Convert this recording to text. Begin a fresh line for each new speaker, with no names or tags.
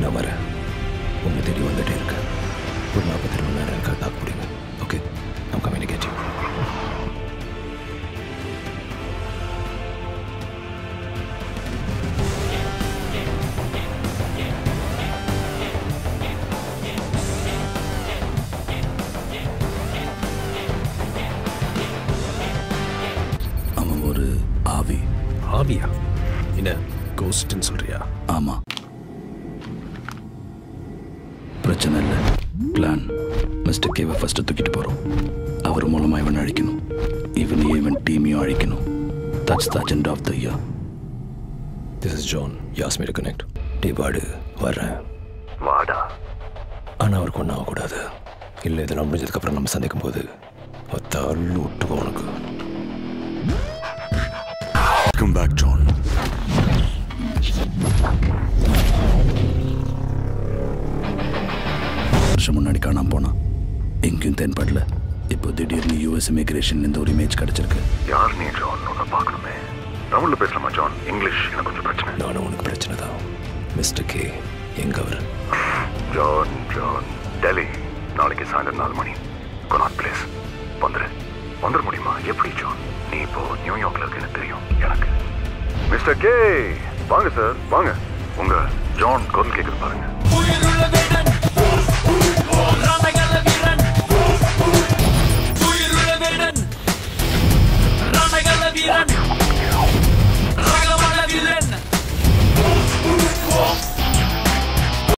நான் வரேன். உங்களை தேடி வந்துட்டே இருக்கேன். ஒரு நாற்பத்தி ரெண்டு நேரம் இருக்கா தாக்கு ஓகே நான் கம்யூனிகேட்
ஒரு ஆவி.
ஆவியா? என்ன கோஸ்ட்னு சொல்றியா?
ஆமா. பிரச்சனை இல்லை. பிளான் மிஸ்டர் கேவை ஃபர்ஸ்ட் தூக்கிட்டு போறோம். அவர் மூலமா இவன் அழிக்கணும். இவனையும் இவன் டீமையும் அழிக்கணும். That's the agenda of the year
this is John yes me to connect டே வாடு. வர்றேன்.
வாடா.
ஆனால் அவருக்கு ஒன்றும் ஆகக்கூடாது. இல்லை இதெல்லாம் முடிஞ்சதுக்கப்புறம் நம்ம சந்திக்கும் போது தள்ளு விட்டுவோம் உனக்கு.
கம் பேக் ஜான்
வருஷம் முன்னாடி காணாம போனான். எங்கேயும் தென்படல. இப்போ திடீர்னு யூஎஸ் இமிகிரேஷன்லேருந்து ஒரு இமேஜ் கிடைச்சிருக்கு.
யார் நீ ஜான் உன்னை பார்க்கணுமே. தமிழ்ல பேசலாமா ஜான் இங்கிலீஷ் எனக்கு கொஞ்சம் பிரச்சனை.
நானும் உனக்கு பிரச்சனை தான். மிஸ்டர் கே எங்க அவர்?
John John Delhi. நாளைக்கு சாயந்தரம் நாலு மணி. கொனாட் பிளேஸ் வந்துரு. வந்துட முடியுமா? எப்படி
ஜான்
நீ இப்போ நியூயார்க்ல
இருக்குன்னு தெரியும் எனக்கு. மிஸ்டர் கே வாங்க சார் வாங்க. உங்க
ஜான் குரல்
கேக்குது
பாருங்க.
Tira